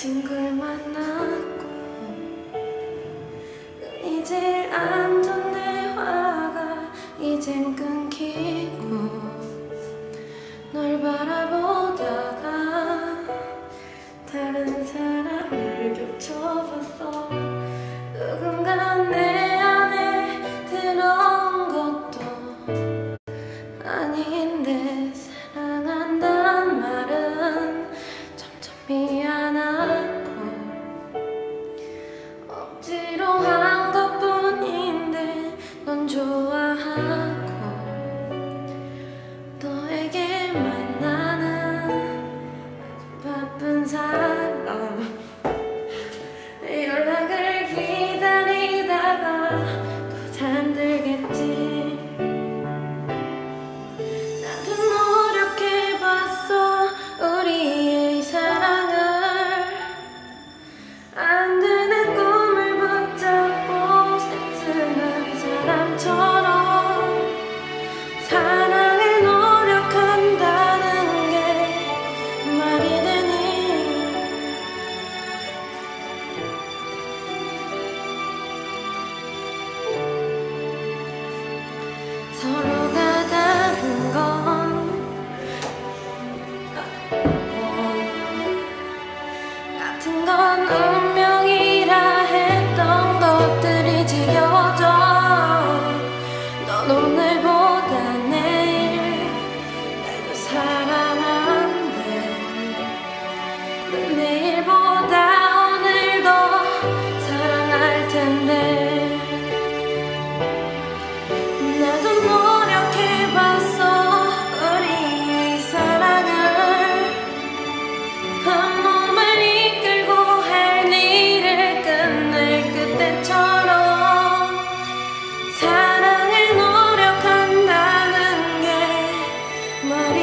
친구를 만났고 눈이 제일 안전내 화가 이젠 끊기고 오늘 Maria.